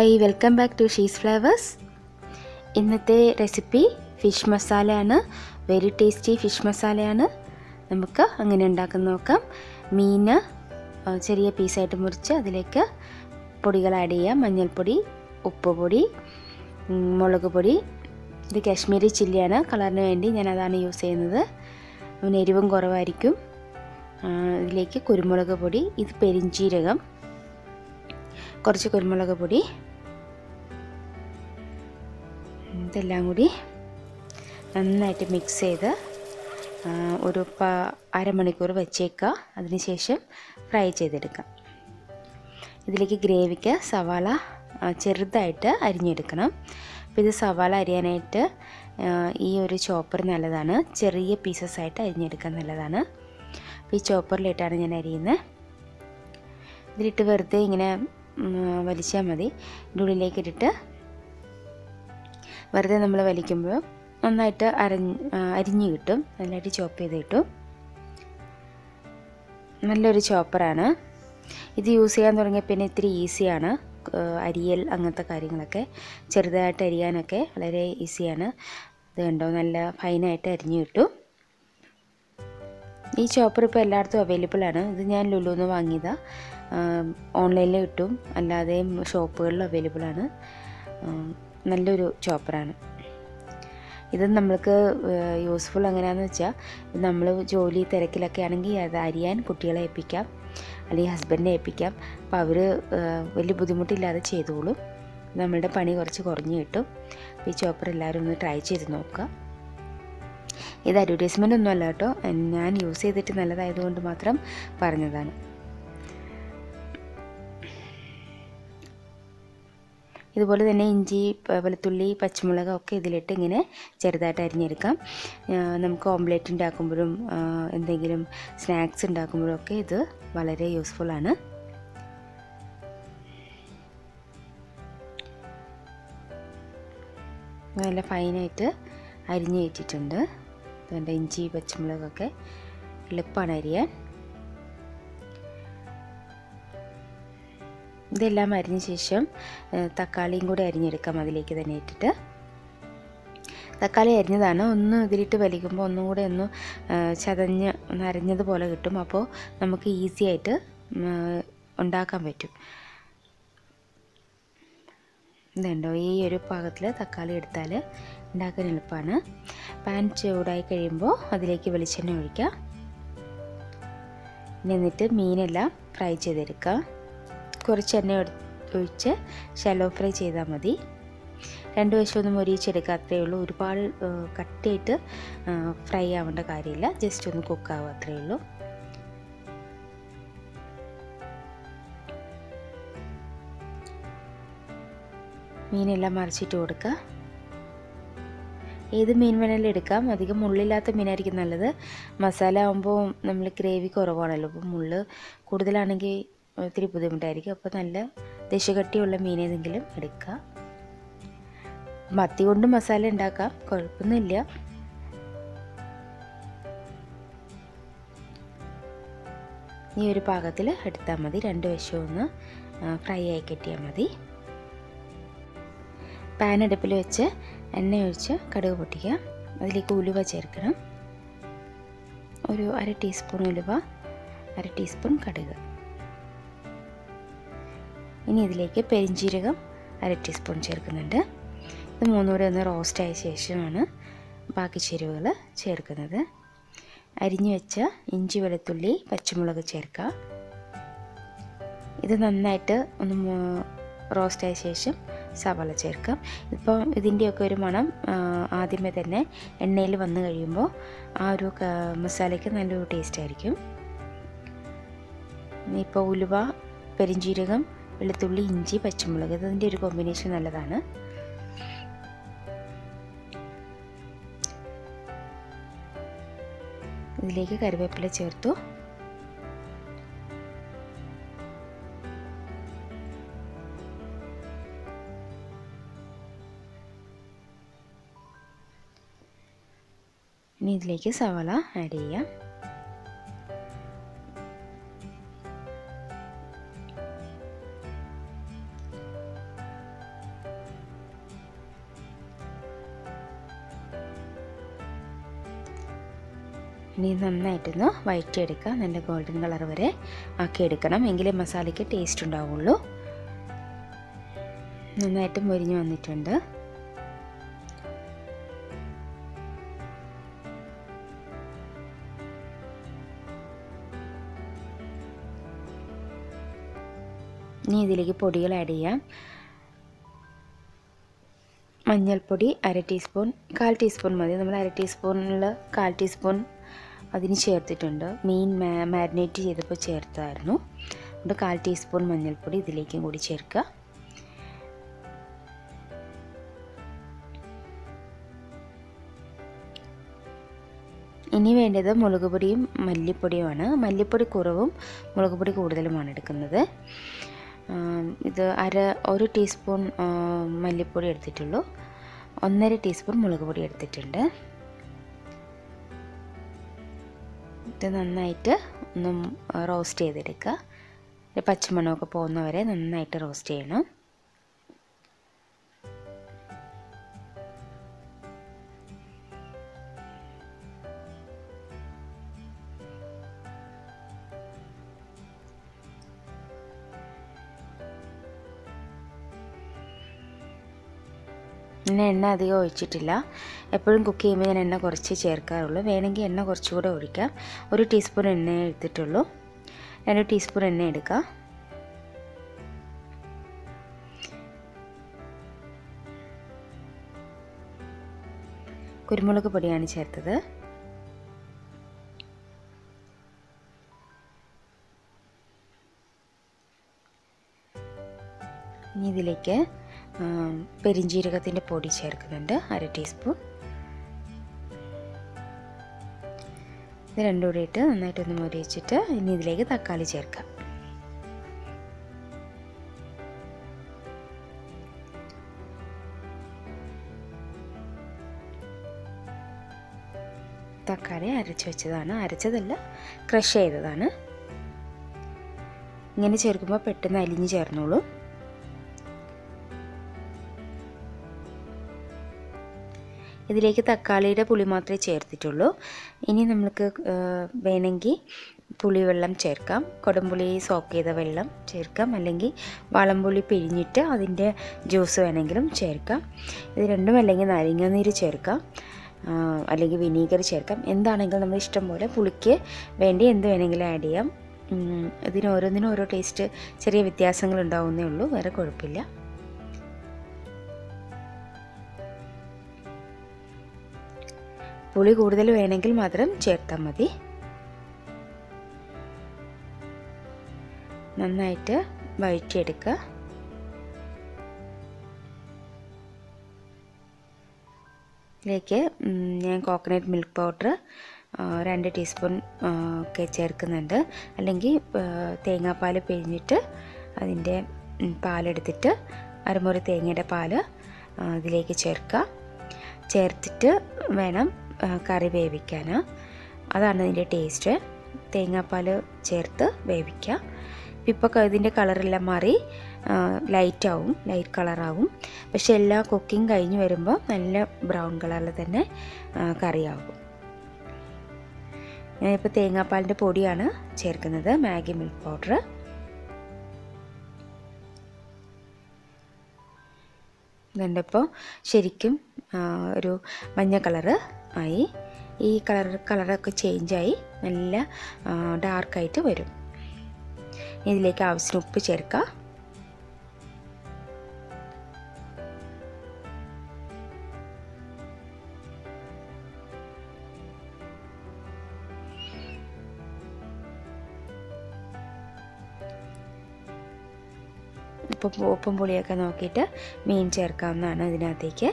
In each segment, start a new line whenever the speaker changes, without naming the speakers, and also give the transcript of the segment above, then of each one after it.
Hi welcome back to She's Flavours ഇന്നത്തെ recipe fish മസാലയാണ് very tasty fish മസാലയാണ് നമുക്ക് അങ്ങനെ ഉണ്ടാക്കുന്ന നോക്കാം. മീൻ ചെറിയ പീസായിട്ട് മുറിച്ച് അതിലേക്ക് പൊടികൾ ആഡ് ചെയ്യാം. മഞ്ഞൾപ്പൊടി ഉപ്പ് പൊടി ഉം, മുളക് പൊടി. ഇത് കാശ്മീരി ചില്ലിയാണ്. കളറിന് വേണ്ടി ഞാൻ അതാണ് യൂസ് ചെയ്യുന്നത്. അതിന് എരിവും കുറവായിരിക്കും. ഇതിലേക്ക് കുരുമുളക് പൊടി ഇത് പെരിഞ്ചീരകം കുറച്ച് കുരുമുളക് പൊടി ഇതെല്ലാം കൂടി നന്നായിട്ട് മിക്സ് ചെയ്ത് ഒരു പ അരമണിക്കൂർ വെച്ചേക്കുക അതിനുശേഷം ഫ്രൈ ചെയ്തെടുക്കാം. ഇതിലേക്ക് ഗ്രേവിക്ക് സവാള ചെറുതായിട്ട് അരിഞ്ഞെടുക്കണം. അപ്പോൾ ഇത് സവാള അരിയാനായിട്ട് ഈ ഒരു ചോപ്പർ നല്ലതാണ്. ചെറിയ പീസസ് ആയിട്ട് അരിഞ്ഞെടുക്കാൻ നല്ലതാണ്. അപ്പോൾ ഈ ചോപ്പറിലിട്ടാണ് ഞാൻ അരിയുന്നത് ഇതിലിട്ട് വെറുതെ ഇങ്ങനെ വലിച്ചാൽ മതി. ഇതിന്റെ ഉള്ളിലേക്ക് ഇട്ടിട്ട് വെറുതെ നമ്മൾ വലിക്കുമ്പോൾ നന്നായിട്ട് അരഞ്ഞ് അരിഞ്ഞ് കിട്ടും. നല്ലതായിട്ട് ചോപ്പ് ചെയ്ത് കിട്ടും. നല്ലൊരു ചോപ്പറാണ് ഇത് യൂസ് ചെയ്യാൻ തുടങ്ങിയ പിന്നെ ഇത്തിരി ഈസിയാണ് അരിയൽ അങ്ങനത്തെ കാര്യങ്ങളൊക്കെ ചെറുതായിട്ട് അരിയാനൊക്കെ വളരെ ഈസിയാണ് ഇത് കണ്ടോ? നല്ല ഫൈനായിട്ട് അരിഞ്ഞു കിട്ടും. ഈ ചോപ്പർ ഇപ്പോൾ എല്ലായിടത്തും അവൈലബിൾ ആണ്. ഇത് ഞാൻ ലുലുന്ന് വാങ്ങിയതാണ് ഓൺലൈനിൽ കിട്ടും. അല്ലാതെയും ഷോപ്പുകളിലും അവൈലബിൾ ആണ്. നല്ലൊരു ചോപ്പറാണ്. ഇത് നമ്മൾക്ക് യൂസ്ഫുൾ എങ്ങനെയാണെന്ന് വെച്ചാൽ നമ്മൾ ജോലി തിരക്കിലൊക്കെ ആണെങ്കിൽ അത് അരിയാൻ കുട്ടികളെ ഏൽപ്പിക്കാം. അല്ലെങ്കിൽ ഹസ്ബൻഡിനെ ഏൽപ്പിക്കാം. അപ്പോൾ അവർ വലിയ ബുദ്ധിമുട്ടില്ലാതെ ചെയ്തോളും. നമ്മളുടെ പണി കുറച്ച് കുറഞ്ഞു കിട്ടും. ഈ ചോപ്പർ എല്ലാവരും ഒന്ന് ട്രൈ ചെയ്ത് നോക്കുക. ഇത് അഡ്വർടൈസ്മെന്റ് ഒന്നും അല്ല കേട്ടോ. ഞാൻ യൂസ് ചെയ്തിട്ട് നല്ലതായതുകൊണ്ട് മാത്രം പറഞ്ഞതാണ്. ഇതുപോലെ തന്നെ ഇഞ്ചി വെളുത്തുള്ളി പച്ചമുളക് ഒക്കെ ഇതിലിട്ട് ഇങ്ങനെ ചെറുതായിട്ട് അരിഞ്ഞെടുക്കാം. നമുക്ക് ഓംലേറ്റ് ഉണ്ടാക്കുമ്പോഴും എന്തെങ്കിലും സ്നാക്സ് ഉണ്ടാക്കുമ്പോഴും ഒക്കെ ഇത് വളരെ യൂസ്ഫുൾ ആണ്. നല്ല ഫൈനായിട്ട് അരിഞ്ഞ് വെച്ചിട്ടുണ്ട്. അതുകൊണ്ട് ഇഞ്ചി പച്ചമുളകൊക്കെ എളുപ്പമാണ് അരിയാൻ. ഇതെല്ലാം അരിഞ്ഞ ശേഷം തക്കാളിയും കൂടി അരിഞ്ഞെടുക്കാം അതിലേക്ക് തന്നെ ഇട്ടിട്ട്. തക്കാളി അരിഞ്ഞതാണ്. ഒന്ന് ഇതിലിട്ട് വലിക്കുമ്പോൾ ഒന്നും കൂടെ ഒന്ന് ചതഞ്ഞ് ഒന്ന് അരിഞ്ഞതുപോലെ കിട്ടും. അപ്പോൾ നമുക്ക് ഈസി ആയിട്ട് ഉണ്ടാക്കാൻ പറ്റും. ഇതുണ്ടോ? ഈ ഒരു പാകത്തിൽ തക്കാളി എടുത്താൽ ഉണ്ടാക്കാൻ എളുപ്പമാണ് പാൻ ചൂടായി കഴിയുമ്പോൾ അതിലേക്ക് വെളിച്ചെണ്ണ ഒഴിക്കാം. എന്നിട്ട് മീനെല്ലാം ഫ്രൈ ചെയ്തെടുക്കുക കുറച്ച് എണ്ണ ഒഴിച്ച് ഷാലോ ഫ്രൈ ചെയ്താൽ മതി. രണ്ട് വശമൊന്നും ഒരിച്ചെടുക്കുക അത്രയേ ഉള്ളൂ. ഒരുപാട് കട്ടിയായിട്ട് ഫ്രൈ ആവേണ്ട കാര്യമില്ല. ജസ്റ്റ് ഒന്ന് കുക്കാവുക അത്രയേ ഉള്ളൂ. മീനെല്ലാം മറിച്ചിട്ട് കൊടുക്കുക ഏത് മീൻ വേണമെങ്കിലും എടുക്കാം. അധികം മുള്ളില്ലാത്ത മീനായിരിക്കും നല്ലത്. മസാല ആകുമ്പോൾ നമ്മൾ ഗ്രേവി കുറവാണല്ലോ. അപ്പോൾ മുള്ള് കൂടുതലാണെങ്കിൽ ഒത്തിരി ബുദ്ധിമുട്ടായിരിക്കും. അപ്പോൾ നല്ല ദശകട്ടിയുള്ള മീൻ ഏതെങ്കിലും എടുക്കുക മത്തി കൊണ്ട് മസാല ഉണ്ടാക്കാം. കുഴപ്പമൊന്നുമില്ല. ഈ ഒരു പാകത്തിൽ എടുത്താൽ മതി. രണ്ട് വശവും ഒന്ന് ഫ്രൈ ആയി കിട്ടിയാൽ മതി. പാൻ അടുപ്പിൽ വെച്ച് എണ്ണ ഒഴിച്ച് കടുക് പൊട്ടിക്കുക അതിലേക്ക് ഉലുവ ചേർക്കണം. ഒരു അര ടീസ്പൂൺ ഉലുവ അര ടീസ്പൂൺ കടുക്. ഇനി ഇതിലേക്ക് പെരിഞ്ചീരകം അര ടീസ്പൂൺ ചേർക്കുന്നുണ്ട്. ഇത് മൂന്നൂടെ ഒന്ന് റോസ്റ്റ് ആയ ശേഷമാണ് ബാക്കി ചേരുവകൾ ചേർക്കുന്നത്. അരിഞ്ഞു വെച്ച ഇഞ്ചി വെളുത്തുള്ളി പച്ചമുളക് ചേർക്കുക. ഇത് നന്നായിട്ട് ഒന്ന് റോസ്റ്റ് ആയ ശേഷം സവാള ചേർക്കാം. ഇപ്പോൾ ഇതിന്റെയൊക്കെ ഒരു മണം ആദ്യമേ തന്നെ എണ്ണയിൽ വന്നു കഴിയുമ്പോൾ ആ ഒരു മസാലയ്ക്ക് നല്ലൊരു ടേസ്റ്റ് ആയിരിക്കും. ഇപ്പോൾ ഉലുവ പെരിഞ്ചീരകം വെളുത്തുള്ളി ഇഞ്ചി പച്ചമുളക്. ഇതിന്റെ ഒരു കോമ്പിനേഷൻ നല്ലതാണ്. ഇതിലേക്ക് കറിവേപ്പില ചേർത്തു. ഇനി ഇതിലേക്ക് സവാള ആഡ് ചെയ്യാം. ഇനി നന്നായിട്ടൊന്ന് വഴറ്റിയെടുക്കുക. നല്ല ഗോൾഡൻ കളർ വരെ ആക്കിയെടുക്കണം. എങ്കിലേ മസാലയ്ക്ക് ടേസ്റ്റ് ഉണ്ടാവുള്ളൂ. നന്നായിട്ട് മുരിഞ്ഞു വന്നിട്ടുണ്ട്. ഇനി ഇതിലേക്ക് പൊടികൾ ആഡ് ചെയ്യാം. മഞ്ഞൾപ്പൊടി അര ടീസ്പൂൺ കാൽ ടീസ്പൂൺ മതി. നമ്മൾ അര ടീസ്പൂണിൽ കാൽ ടീസ്പൂൺ അതിന് ചേർത്തിട്ടുണ്ട്. മീൻ മാരിനേറ്റ് ചെയ്തപ്പോൾ ചേർത്തായിരുന്നു. അതുകൊണ്ട് കാൽ ടീസ്പൂൺ മഞ്ഞൾപ്പൊടി ഇതിലേക്കും കൂടി ചേർക്കുക. ഇനി വേണ്ടത് മുളക് പൊടിയും മല്ലിപ്പൊടിയുമാണ്. മല്ലിപ്പൊടി കുറവും മുളക് പൊടി കൂടുതലുമാണ് എടുക്കുന്നത്. ഇത് അര ഒരു ടീസ്പൂൺ മല്ലിപ്പൊടി എടുത്തിട്ടുള്ളൂ. ഒന്നര ടീസ്പൂൺ മുളക് പൊടി എടുത്തിട്ടുണ്ട്. ഇത് നന്നായിട്ട് ഒന്ന് റോസ്റ്റ് ചെയ്തെടുക്കുക. പച്ചമണമൊക്കെ പോകുന്നവരെ നന്നായിട്ട് റോസ്റ്റ് ചെയ്യണം. ഞാൻ എണ്ണ അധികം ഒഴിച്ചിട്ടില്ല. എപ്പോഴും കുക്ക് ചെയ്യുമ്പോൾ ഞാൻ എണ്ണ കുറച്ച് ചേർക്കാറുള്ളൂ. വേണമെങ്കിൽ എണ്ണ കുറച്ചുകൂടെ ഒഴിക്കാം. ഒരു ടീസ്പൂൺ എണ്ണ എടുത്തിട്ടുള്ളൂ. രണ്ട് ടീസ്പൂൺ എണ്ണ എടുക്കാം. കുരുമുളക് പൊടിയാണ് ചേർത്തത്. ഇനി ഇതിലേക്ക് പെരിഞ്ജീരകത്തിന്റെ പൊടി ചേർക്കുന്നുണ്ട് അര ടീസ്പൂൺ ഇത് രണ്ടും കൂടി ഇട്ട് നന്നായിട്ടൊന്ന് മുരിച്ചിട്ട് ഇനി ഇതിലേക്ക് തക്കാളി ചേർക്കാം. തക്കാളി അരച്ച് വെച്ചതാണ്. അരച്ചതല്ല ക്രഷ് ചെയ്തതാണ്. ഇങ്ങനെ ചേർക്കുമ്പോൾ പെട്ടെന്ന് അലിഞ്ഞ് ചേർന്നോളൂ. ഇതിലേക്ക് തക്കാളിയുടെ പുളി മാത്രമേ ചേർത്തിട്ടുള്ളൂ. ഇനി നമുക്ക് വേണമെങ്കിൽ പുളിവെള്ളം ചേർക്കാം. കൊടംപുളി സോക്ക് ചെയ്ത വെള്ളം ചേർക്കാം. അല്ലെങ്കിൽ വളംപുളി പിഴിഞ്ഞിട്ട് അതിന്റെ ജ്യൂസ് വേണമെങ്കിലും ചേർക്കാം. ഇത് രണ്ടും അല്ലെങ്കിൽ നാരങ്ങാനീര് ചേർക്കാം. അല്ലെങ്കിൽ വിനീഗർ ചേർക്കാം. എന്താണെങ്കിലും നമ്മൾ ഇഷ്ടം പോലെ പുളിക്ക് വേണ്ടി എന്ത് വേണമെങ്കിലും ആഡ് ചെയ്യാം. ഇതിന് ഓരോന്നിനും ഓരോ ടേസ്റ്റ് ചെറിയ വ്യത്യാസങ്ങൾ ഉണ്ടാവുന്നേ ഉള്ളൂ. വേറെ കുഴപ്പമില്ല. പുളി കൂടുതൽ വേണമെങ്കിൽ മാത്രം ചേർത്താൽ മതി. നന്നായിട്ട് വഴറ്റിയെടുക്കുക. ഇതിലേക്ക് ഞാൻ കോക്കനട്ട് മിൽക്ക് പൗഡർ രണ്ട് ടീസ്പൂൺ ഒക്കെ ചേർക്കുന്നുണ്ട്. അല്ലെങ്കിൽ തേങ്ങാപ്പാൽ പിഴിഞ്ഞിട്ട് അതിന്റെ പാലെടുത്തിട്ട് അരമുറി തേങ്ങയുടെ പാൽ ഇതിലേക്ക് ചേർക്കുക. ചേർത്തിട്ട് വേണം കറി വേവിക്കാൻ അതാണ് ഇതിന്റെ ടേസ്റ്റ്. തേങ്ങാപ്പാൽ ചേർത്ത് വേവിക്കുക. ഇപ്പോൾ ഇതിന്റെ കളറെല്ലാം മാറി ലൈറ്റാവും ലൈറ്റ് കളറാവും. പക്ഷെ എല്ലാ കുക്കിംഗ് കഴിഞ്ഞ് വരുമ്പോൾ നല്ല ബ്രൗൺ കളറിൽ തന്നെ കറിയാവും. ഞാനിപ്പോൾ തേങ്ങാപ്പാലിന്റെ പൊടിയാണ് ചേർക്കുന്നത് മാഗി മിൽക്ക് പൗഡർ ഇതുണ്ടപ്പോൾ ശരിക്കും ഒരു മഞ്ഞ കളറ്. ആയി. ഈ കളർ കളറൊക്കെ ചേഞ്ചായി നല്ല ഡാർക്കായിട്ട് വരും. ഇതിലേക്ക് ആവശ്യത്തിന് ഉപ്പ് ചേർക്കുക ഉപ്പും ഉപ്പും പുളിയൊക്കെ നോക്കിയിട്ട് മീൻ ചേർക്കാവുന്നതാണ് ഇതിനകത്തേക്ക്.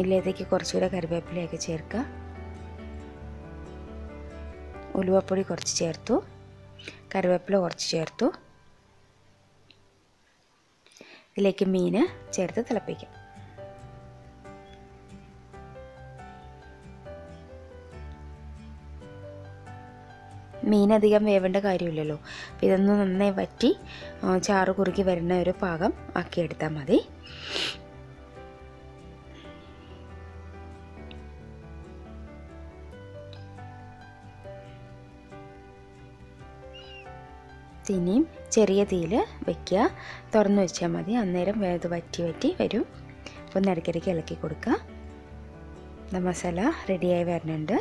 ഇതിലേക്ക് കുറച്ചുകൂടെ കറിവേപ്പിലയൊക്കെ ചേർക്കുക ഉലുവപ്പൊടി കുറച്ച് ചേർത്തു. കറിവേപ്പില കുറച്ച് ചേർത്തു. ഇതിലേക്ക് മീൻ ചേർത്ത് തിളപ്പിക്കാം. മീൻ അധികം വേവേണ്ട കാര്യമില്ലല്ലോ. അപ്പോൾ ഇതൊന്ന് നന്നായി വറ്റി ചാറ് കുറുക്കി വരുന്ന ഒരു പാകം ആക്കിയെടുത്താൽ മതി. ഇനിയും ചെറിയ തീയിൽ വയ്ക്കുക തുറന്നു വെച്ചാൽ മതി. അന്നേരം വേത് വറ്റി വറ്റി വരും. അപ്പോൾ ഇടയ്ക്കിടയ്ക്ക് ഇളക്കി കൊടുക്കുക. മസാല റെഡിയായി വരുന്നുണ്ട്.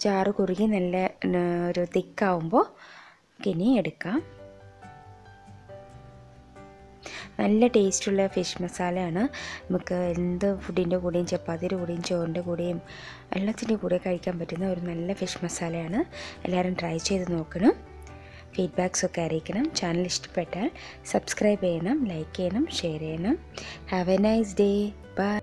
ചാറ് കുറുകി നല്ല ഒരു തിക്കാവുമ്പോൾ ഇനി എടുക്കാം. നല്ല ടേസ്റ്റുള്ള ഫിഷ് മസാലയാണ്. നമുക്ക് എന്ത് ഫുഡിന്റെ കൂടെയും ചപ്പാത്തിയുടെ കൂടെയും ചോറിന്റെ കൂടെയും എല്ലാത്തിന്റെ കൂടെ കഴിക്കാൻ പറ്റുന്ന ഒരു നല്ല ഫിഷ് മസാലയാണ്. എല്ലാവരും ട്രൈ ചെയ്ത് നോക്കണം. ഫീഡ്ബാക്സ് ഒക്കെ അറിയിക്കണം. ചാനൽ ഇഷ്ടപ്പെട്ടാൽ സബ്സ്ക്രൈബ് ചെയ്യണം ലൈക്ക് ചെയ്യണം ഷെയർ ചെയ്യണം. Have a nice day. Bye.